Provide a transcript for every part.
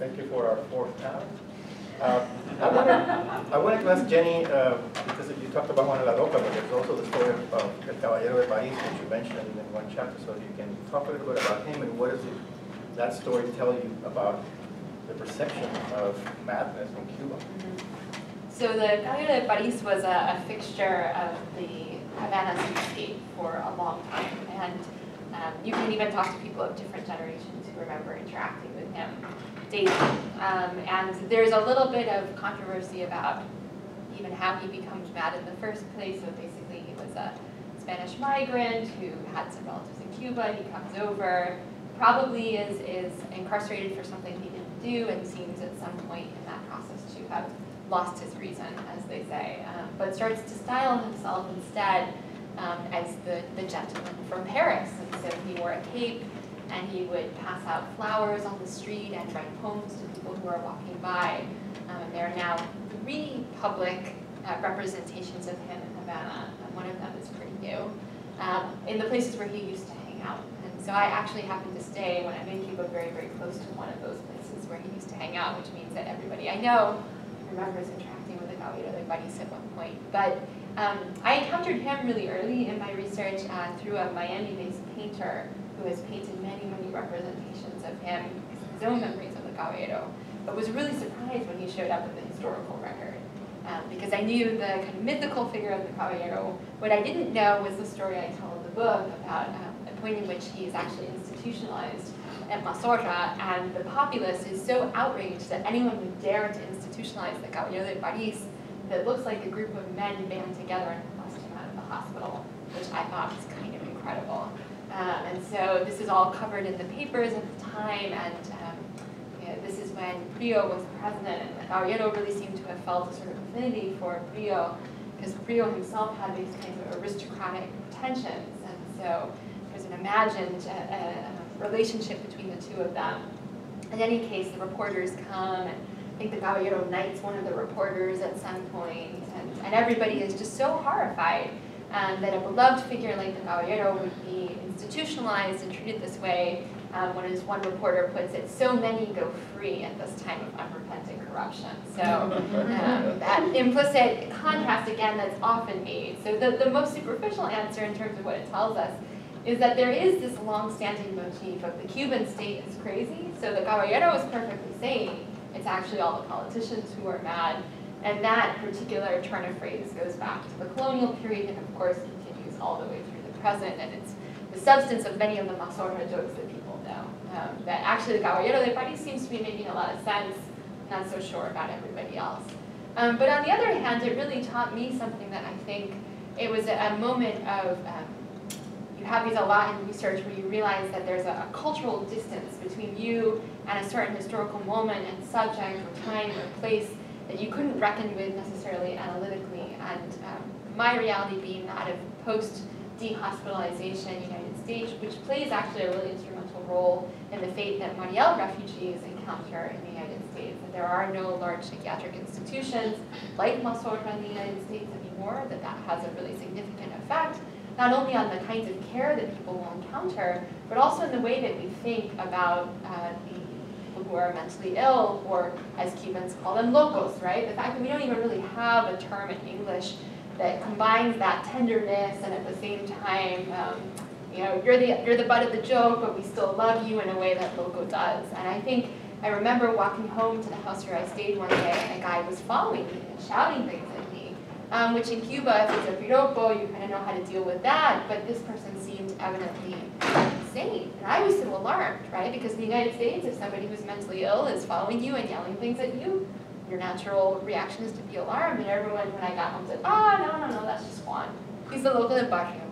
thank you for our fourth panel. Uh, I wanted, to ask Jenny, uh, because you talked about Juan La Loca, but there's also the story of of El Caballero de Paris, which you mentioned in one chapter, so if you can talk a little bit about him and what does that story tell you about the perception of madness in Cuba? So the Caballero de Paris was a, a fixture of the Havana cityscape for a long time. And um, you can even talk to people of different generations who remember interacting with him daily. Um, and there's a little bit of controversy about even how he becomes mad in the first place. So basically he was a Spanish migrant who had some relatives in Cuba. He comes over, probably is, is incarcerated for something he didn't do and seems at some point in that process to have lost his reason, as they say, um, but starts to style himself instead um, as the, the gentleman from Paris. And so he wore a cape and he would pass out flowers on the street and write poems to people who are walking by. Um, there are now three public uh, representations of him in Havana, and one of them is pretty new, um, in the places where he used to hang out. And so I actually happened to stay, when I'm in Cuba, very, very close to one of those places where he used to hang out, which means that everybody I know remembers interacting with the Caballero de Paris at one point. But um, I encountered him really early in my research uh, through a Miami-based painter who has painted many, many representations of him, his own memories of the Caballero, but was really surprised when he showed up in the historical record. Um, because I knew the kind of mythical figure of the Caballero. What I didn't know was the story I tell in the book about um, a point in which he is actually institutionalized at Mazorra, and the populace is so outraged that anyone would dare to institutionalize the Caballero de Paris that looks like a group of men band together and bust him out of the hospital, which I thought was kind of incredible. Um, and so this is all covered in the papers at the time, and um, this is when Prio was president, and Caballero really seemed to have felt a sort of affinity for Prio, because Prio himself had these kinds of aristocratic pretensions, and so there's an imagined uh, uh, relationship between the two of them. In any case, the reporters come, and I think the Caballero knights one of the reporters at some point, and, and everybody is just so horrified um, that a beloved figure like the Caballero would be institutionalized and treated this way, um, when as one reporter puts it, so many go free at this time of unrepentant corruption. So um, that implicit contrast, again, that's often made. So the, the most superficial answer in terms of what it tells us is that there is this long-standing motif of the Cuban state is crazy, so the Caballero is perfectly sane. It's actually all the politicians who are mad. And that particular turn of phrase goes back to the colonial period and of course continues all the way through the present. And it's the substance of many of the Mazorra jokes that people know. Um, that actually the Caballero de Paris seems to be making a lot of sense, not so sure about everybody else. Um, but on the other hand, it really taught me something that I think it was a, a moment of um, you have these a lot in research where you realize that there's a, a, cultural distance between you and a certain historical moment and subject or time or place that you couldn't reckon with necessarily analytically. And um, my reality being that of post-dehospitalization United States, which plays actually a really instrumental role in the fate that Mariel refugees encounter in the United States. That there are no large psychiatric institutions like Mazorra in the United States anymore, that that has a really significant effect not only on the kinds of care that people will encounter, but also in the way that we think about uh, the who are mentally ill, or as Cubans call them, locos, right? The fact that we don't even really have a term in English that combines that tenderness and at the same time, um, you know, you're the, you're the butt of the joke, but we still love you in a way that loco does. And I think I remember walking home to the house where I stayed one day, and a guy was following me and shouting things at me. um, which in Cuba, if it's a piropo, you kind of know how to deal with that, but this person seemed evidently insane. And I was so alarmed, right? Because in the United States, if somebody who's mentally ill is following you and yelling things at you, your natural reaction is to be alarmed. And everyone, when I got home, said, oh, no, no, no, that's just Juan. He's the local in barrio,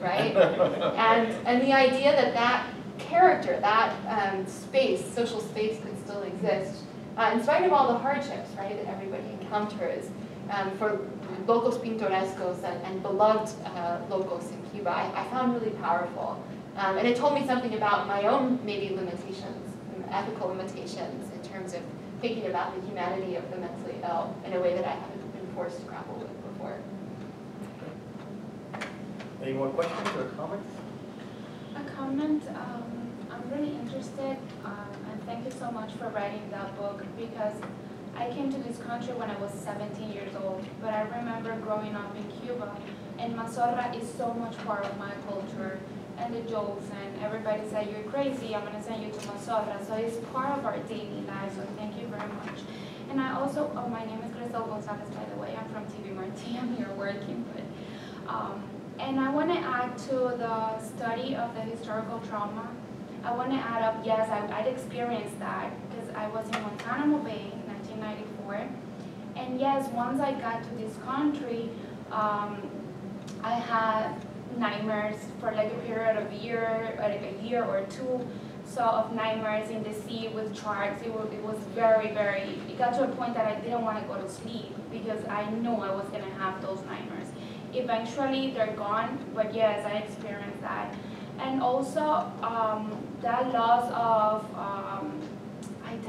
right? and, and the idea that that character, that um, space, social space could still exist, uh, in spite of all the hardships, right, that everybody encounters, um, for locos pintorescos and, and beloved uh, locos in Cuba, I, I found really powerful. Um, and it told me something about my own maybe limitations, ethical limitations in terms of thinking about the humanity of the mentally ill in a way that I haven't been forced to grapple with before. Any more questions or comments? A comment. Um, I'm really interested, um, and thank you so so much for writing that book because I came to this country when I was 17 years old, but I remember growing up in Cuba, and mazorra is so much part of my culture, and the jokes, and everybody said, you're crazy, I'm gonna send you to mazorra, so it's part of our daily life, so thank you very much. And I also, oh, my name is Cristel Gonzalez, by the way, I'm from TV Marti, I'm here working, but, um, and I wanna add to the study of the historical trauma, I wanna add up, yes, I, I'd experienced that, because I was in Guantanamo Bay in 1994, and yes, once I got to this country, um, I had nightmares for like a period of a year, like a year or two, so of nightmares in the sea with sharks. It was, it was very, very, it got to a point that I didn't want to go to sleep because I knew I was going to have those nightmares. Eventually, they're gone, but yes, I experienced that. And also, um, that loss of um,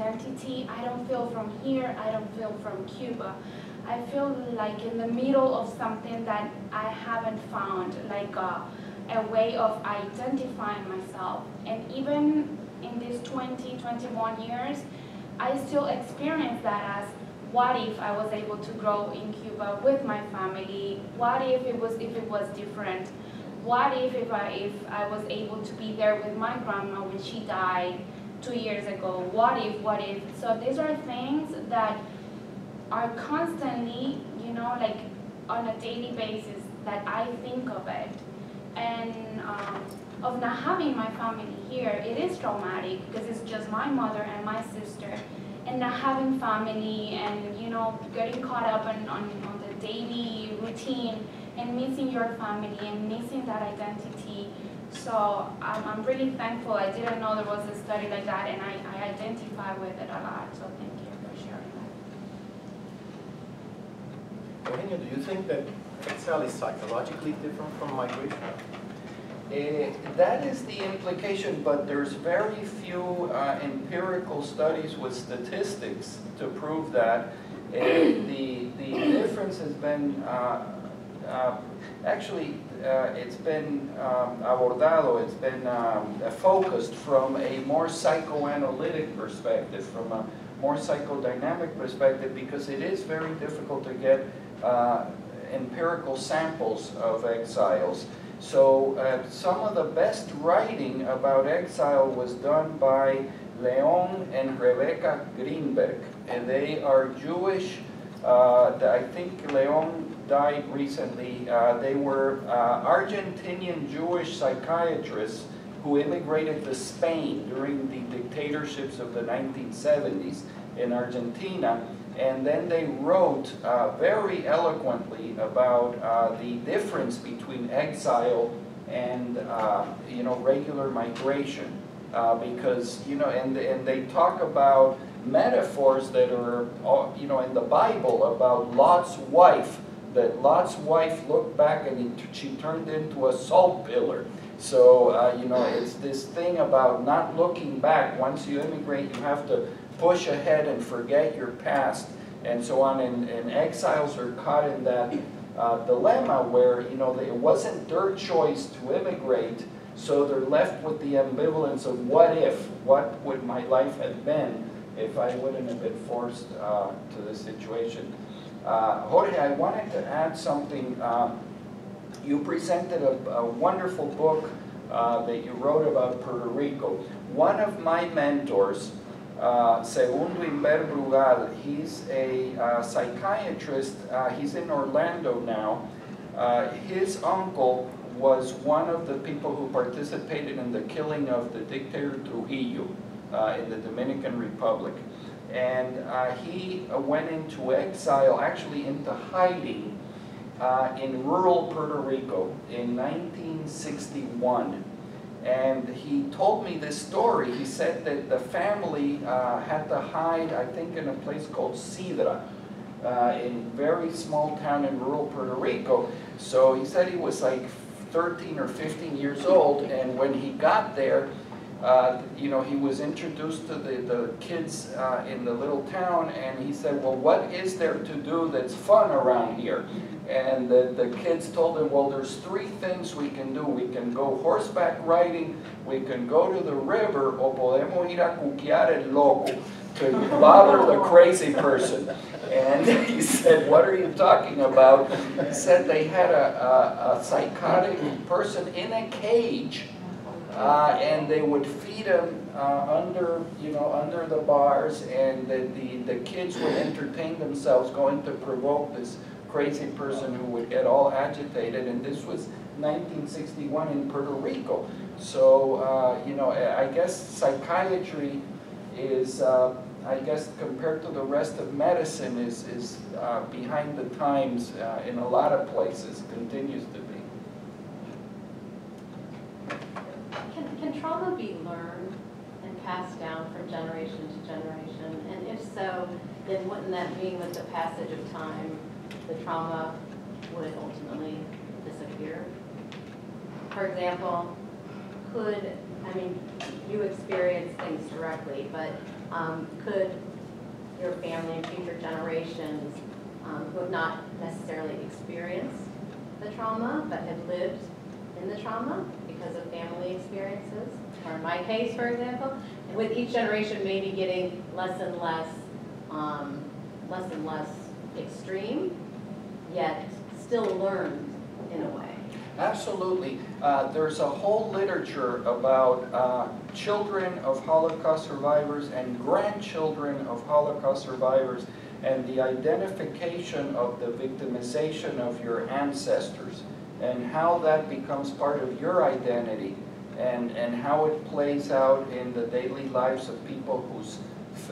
identity, I don't feel from here, I don't feel from Cuba. I feel like in the middle of something that I haven't found, like a, a way of identifying myself. And even in these 20, 21 years, I still experience that as what if I was able to grow in Cuba with my family? What if it was if it was different? What if if I if I was able to be there with my grandma when she died two years ago? What if, what if? So these are things that are constantly, you know, like on a daily basis that I think of it. And um, of not having my family here, it is traumatic because it's just my mother and my sister. And not having family and, you know, getting caught up on, on, on the daily routine and missing your family and missing that identity. So I'm, I'm really thankful. I didn't know there was a study like that and I, I identify with it a lot. So thank you for sharing that. Eugenio, do you think that exile is psychologically different from migration? Eh, that is the implication, but there's very few uh, empirical studies with statistics to prove that. Eh, the, the difference has been, uh, uh, actually, uh, it's been um, abordado, it's been um, focused from a more psychoanalytic perspective, from a more psychodynamic perspective, because it is very difficult to get uh, empirical samples of exiles. So uh, some of the best writing about exile was done by Leon and Rebecca Grinberg. And they are Jewish. Uh, I think Leon died recently. Uh, they were uh, Argentinian Jewish psychiatrists who immigrated to Spain during the dictatorships of the 1970s in Argentina and then they wrote uh, very eloquently about uh, the difference between exile and uh, you know regular migration uh, because you know and and they talk about metaphors that are you know in the Bible about Lot's wife that Lot's wife looked back and he, she turned into a salt pillar so uh, you know it's this thing about not looking back once you immigrate you have to push ahead and forget your past and so on. And, and exiles are caught in that uh, dilemma where, you know, it wasn't their choice to immigrate, so they're left with the ambivalence of what if, what would my life have been if I wouldn't have been forced uh, to this situation. Uh, Jorge, I wanted to add something. Um, you presented a, a wonderful book uh, that you wrote about Puerto Rico. One of my mentors, uh, Segundo Inver Brugal. He's a uh, psychiatrist. Uh, he's in Orlando now. Uh, his uncle was one of the people who participated in the killing of the dictator Trujillo uh, in the Dominican Republic. And uh, he went into exile, actually into hiding, in rural Puerto Rico in 1961. And he told me this story. He said that the family uh, had to hide, I think, in a place called Cidra, uh, in very small town in rural Puerto Rico. So he said he was like 13 or 15 years old, and when he got there, uh, you know, he was introduced to the, the kids uh, in the little town, and he said, well, what is there to do that's fun around here? And the, the kids told him, well, there's three things we can do. We can go horseback riding, we can go to the river, o podemos ir a cuquear el loco, to bother the crazy person. And he said, what are you talking about? He said they had a, a, a psychotic person in a cage uh, and they would feed him uh, under, you know, under the bars, and the, the, the kids would entertain themselves going to provoke this crazy person who would get all agitated, and this was 1961 in Puerto Rico. So, uh, you know, I I guess psychiatry is, uh, I guess compared to the rest of medicine, is, is uh, behind the times uh, in a lot of places, continues to be. Trauma be learned and passed down from generation to generation? And if so, then wouldn't that mean with the passage of time, the trauma would ultimately disappear? For example, could, I mean, you experience things directly, but um, could your family and future generations um, who have not necessarily experienced the trauma, but have lived in the trauma because of family experiences, or in my case, for example, with each generation maybe getting less and less, um, less and less extreme, yet still learned in a way. Absolutely. Uh, There's a whole literature about uh, children of Holocaust survivors and grandchildren of Holocaust survivors and the identification of the victimization of your ancestors and how that becomes part of your identity and, and how it plays out in the daily lives of people whose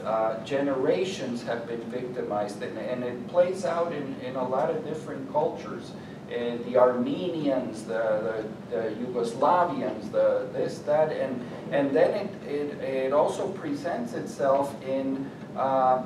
uh, generations have been victimized. And, and it plays out in, in a lot of different cultures. The Armenians, the, the, the Yugoslavians, the this, that, and, and then it, it, it also presents itself in uh,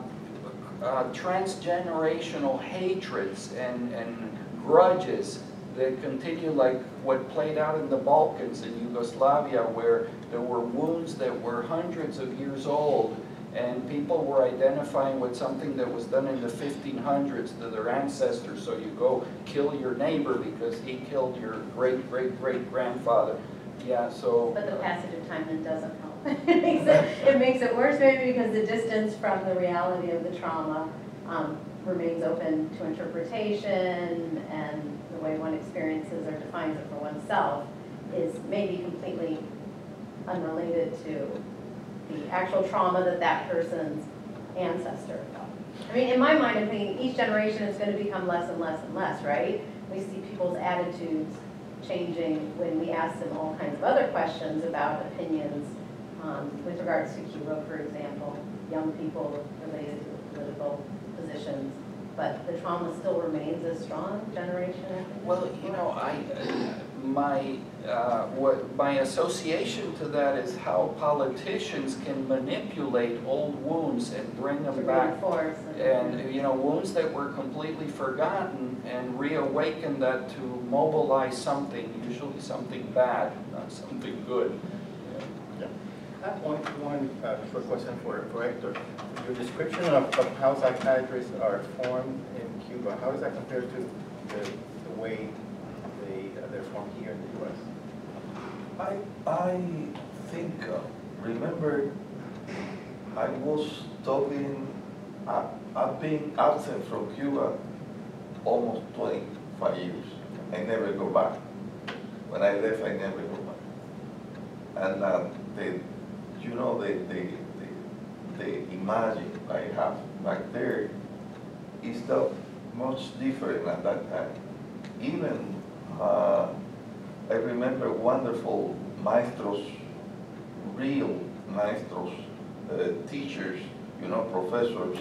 uh, transgenerational hatreds and, and grudges that continue like what played out in the Balkans in Yugoslavia where there were wounds that were hundreds of years old and people were identifying with something that was done in the 1500s to their ancestors. So you go kill your neighbor because he killed your great great great grandfather. Yeah, so. But the passage of time then doesn't help. It makes it, it makes it worse maybe because the distance from the reality of the trauma um, remains open to interpretation and the way one experiences or defines it for oneself is maybe completely unrelated to the actual trauma that that person's ancestor felt. I mean, in my mind, I'm thinking each generation is going to become less and less and less, right? We see people's attitudes changing when we ask them all kinds of other questions about opinions um, with regards to Cuba, for example, young people related to the political positions. But the trauma still remains a strong generation. Well, you know, I, my, uh, what, my association to that is how politicians can manipulate old wounds and bring To them back. reinforce. And, you know, wounds that were completely forgotten and reawaken that to mobilize something, usually something bad, not something good. One, one uh, short question for, for Hector. Your description of, of how psychiatrists are formed in Cuba, how does that compare to the, the way they, uh, they're formed here in the US? I, I think, uh, remember, I was talking, I, I've been absent from Cuba almost twenty-five years. I never go back. When I left, I never go back. And, um, you know, the, the, the, the I have back there is not much different at that time. Even, uh, I remember wonderful maestros, real maestros, uh, teachers, you know, professors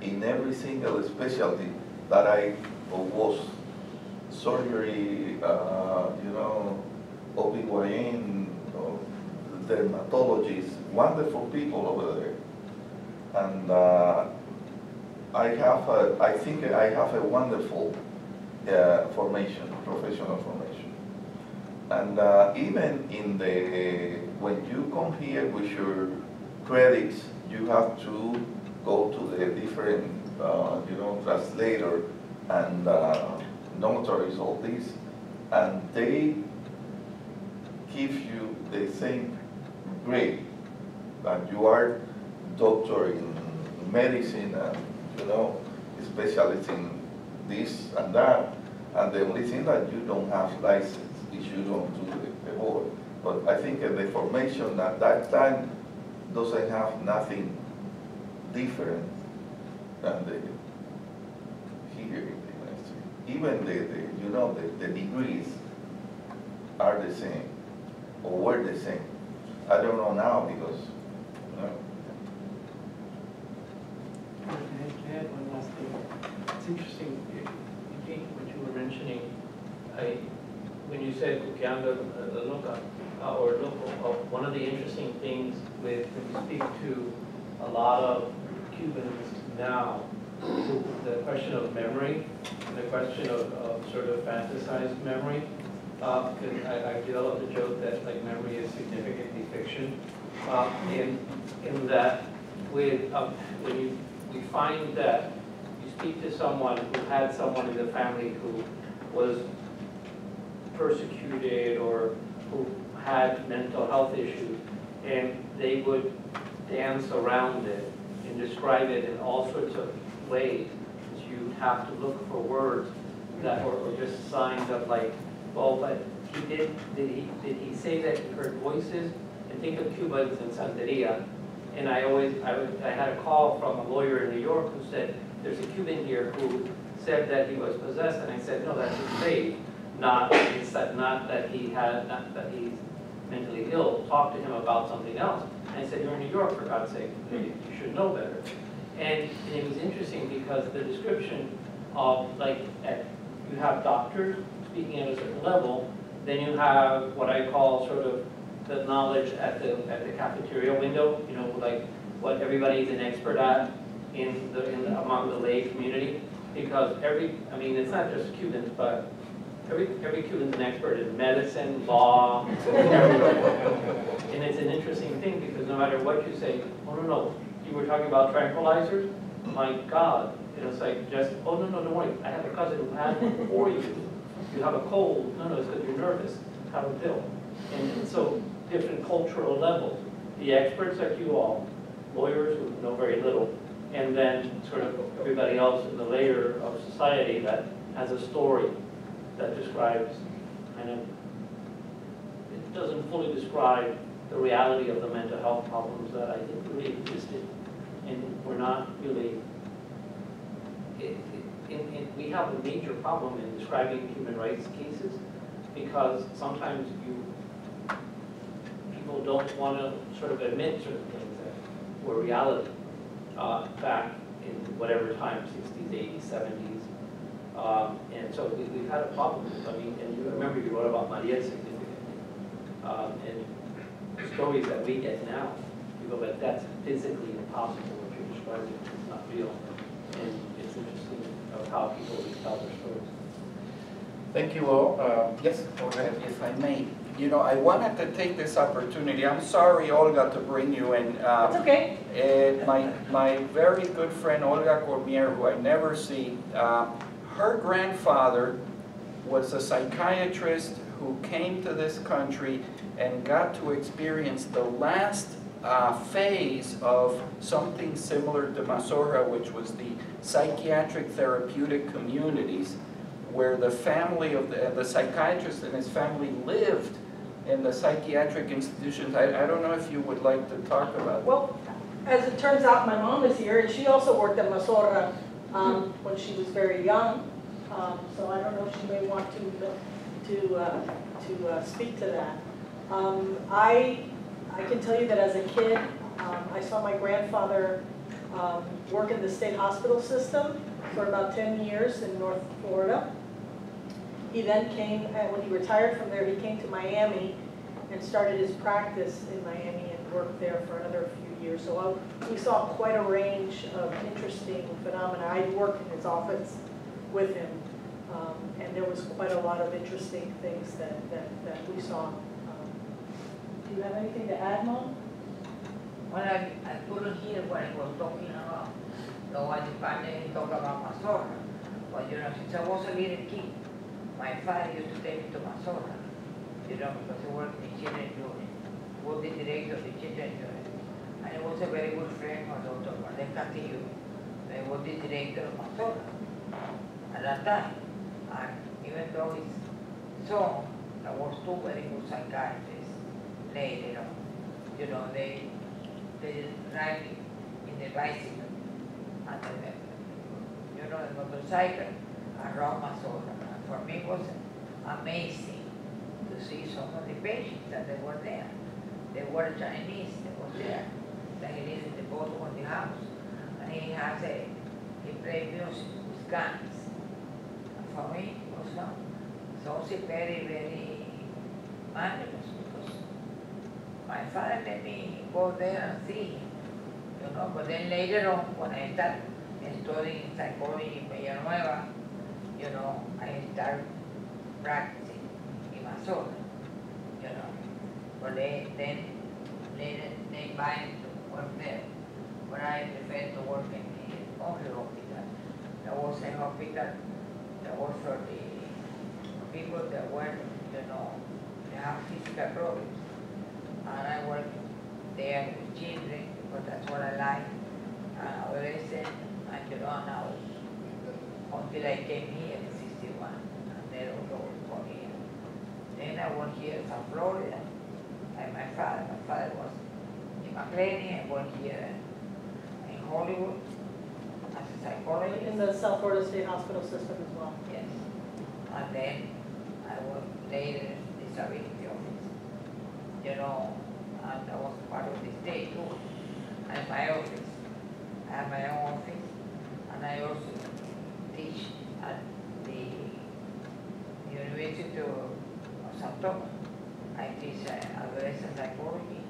in every single specialty that I was surgery, uh, you know, OBGYN, dermatologists, wonderful people over there. And uh, I have, a, I think I have a wonderful uh, formation, professional formation. And uh, even in the when you come here with your credits, you have to go to the different, uh, you know, translator and uh, notaries, all these, and they give you the same grade, that you are doctor in medicine and, you know, specialist in this and that, and the only thing that you don't have license is you don't do the, the board. But I think the formation at that time doesn't have nothing different than the here in the United States. Even the, the, you know, the, the degrees are the same, or were the same. I don't know now because, you know, Can I add one last thing? It's interesting, Eugene, what you were mentioning, I, when you said Ukianda uh, Loca, uh, or local, uh, one of the interesting things with, when you speak to a lot of Cubans now, the question of memory, and the question of, of sort of fantasized memory. Uh, because I, I've developed a joke that like memory is significantly fiction. Uh, in, in that with, um, when you, we find that you speak to someone who had someone in the family who was persecuted or who had mental health issues, and they would dance around it and describe it in all sorts of ways. You have to look for words that were or just signs of like, well, but he did, did he, did he say that he heard voices? And think of Cubans in Santeria, and I always, I, I had a call from a lawyer in New York who said, there's a Cuban here who said that he was possessed, and I said, no, that's his faith, not, that, not that he had, not that he's mentally ill, talk to him about something else. And I said, you're in New York, for God's sake, you you should know better. And, and it was interesting because the description of, like, at, you have doctors speaking at a certain level, then you have what I call sort of the knowledge at the, at the cafeteria window, you know, like what everybody's an expert at in the, in, the- among the lay community. Because every, I mean, it's not just Cubans, but every, every Cuban's an expert in medicine, law, and it's an interesting thing because no matter what you say, oh, no, no, you were talking about tranquilizers? My God, and it's like just, oh, no, no, don't worry, I have a cousin who had one for you. You have a cold, no, no, it's because you're nervous, have a pill. And so different cultural levels, the experts like you all, lawyers who know very little, and then sort of everybody else in the layer of society that has a story that describes kind of it doesn't fully describe the reality of the mental health problems that I think really existed. And we're not really, it, it, it- it- we have a major problem in describing human rights cases because sometimes you, people don't want to sort of admit certain things that were reality uh, back in whatever time, 60s, 80s, 70s. Um, And so we- we've had a problem. I mean, and you remember you wrote about Maria significantly. Um, And the stories that we get now, you go, but that's physically impossible what you're describing, it's not real. And it's interesting of how people retell their stories. Thank you all. Uh, Yes, go ahead. If I may, you know, I wanted to take this opportunity, I'm sorry, Olga, to bring you in. It's okay. And my, my very good friend Olga Cormier, who I never see, uh, her grandfather was a psychiatrist who came to this country and got to experience the last uh, phase of something similar to Mazorra, which was the psychiatric therapeutic communities, where the family of the, the psychiatrist and his family lived in the psychiatric institutions. I, I don't know if you would like to talk about Well, as it turns out, my mom is here, and she also worked at Mazorra um, when she was very young. Um, So I don't know if she may want to, to, uh, to uh, speak to that. Um, I, I can tell you that as a kid, um, I saw my grandfather um, work in the state hospital system for about 10 years in North Florida. He then came, uh, when he retired from there, he came to Miami and started his practice in Miami and worked there for another few years. So I- we saw quite a range of interesting phenomena. I worked in his office with him, um, and there was quite a lot of interesting things that, that, that we saw. Um, Do you have anything to add, Mo? Well, I, I couldn't hear what he was talking about. No, I he talked about Mazorra. But you know, since I was a little kid, my father used to take me to Mazorra. You know, because he worked in children's unit. Was the director of the children's unit. And he was a very good friend of Dr. Juan Castillo. He was the director of Mazorra at that time. And even though his son, there was two very good psychiatrists later on. You know, they they ride in the bicycle and the, you know, the motorcycle around Mazorra. For me, it was amazing to see of the patients that they were there. They were Chinese, they were there. That he lived in the bottom of the house. And he has a, he played music with guns. For me, it was not, something very, very marvelous because my father let me go there and see, you know, but then later on, when I started studying psychology in Villanueva, you know, I started practicing in Mazorra, you know. But they, then, later, they invited me to work there, but I prefer to work in the only hospital. There was a hospital that was for the people that were, you know, they have physical problems. And I work there with children, because that's what I like, And I and you know, now, until I came here in sixty-one, and then I go for here. Then I work here in South Florida, and my father, my father was in McLean, I work here in Hollywood as a psychologist. In the South Florida State Hospital system as well. Yes. And then I was later in the disability office, you know, and I was part of the state too. And my office, I have my own office, and I also at the University of San Thomas. I teach uh, adolescent psychology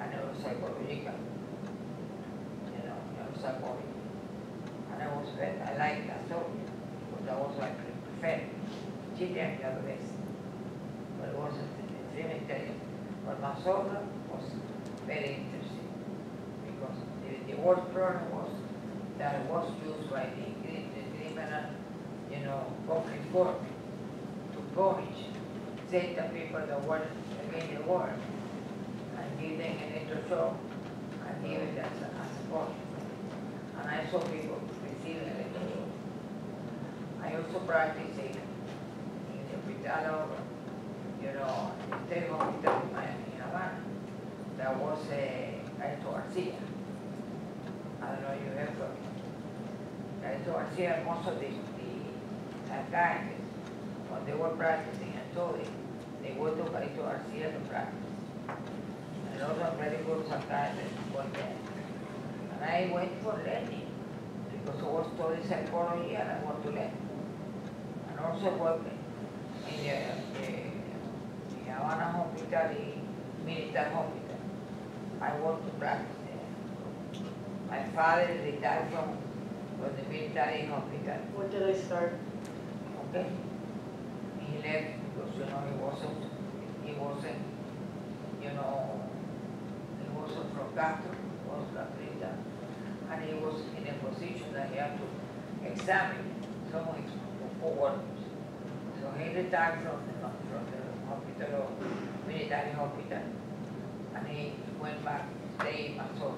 and neuropsychological, you know, neuropsychology. And I was very, I liked that subject, because that was my preferred, children and adolescents. But it wasn't extremely intelligent. But my Mazorra was very interesting, because the, the worst problem was that it was used by the, court to punish certain people that were against the war and give them an electroshock and give it as a, as a. And I saw people receiving electroshock. I also practice in, in the hospital you know, the state hospital in Miami, Havana. There was a Calixto Garcia. I don't know you heard. Calixto Garcia, most of the, psychiatrists, when they were practicing and studying, they to Calixto Garcia to practice. And those are very good psychiatrists were there. And I went for learning, because I was studying psychology and I want to learn. And also work in the, the, the Havana Hospital, the military hospital. I want to practice there. My father retired from, from the military hospital, When did I start? Okay? He left because, you know, he wasn't, he wasn't, you know, he wasn't from Castro, he was from Rita. And he was in a position that he had to examine some of his co-workers. So he retired from the, from the hospital, military hospital, and he went back to stay in Mazorra.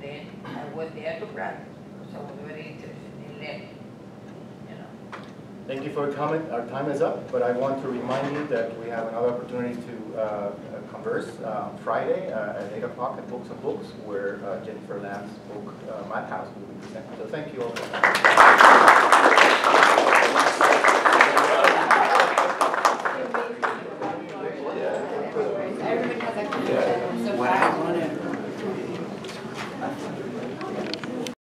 Then I went there to practice, because I was very interested in learning. Thank you for your comment. Our time is up, but I want to remind you that we have another opportunity to uh, converse uh, Friday uh, at 8 o'clock at Books and Books, where uh, Jennifer Lambe's book, uh, Madhouse, will be presented. So thank you all.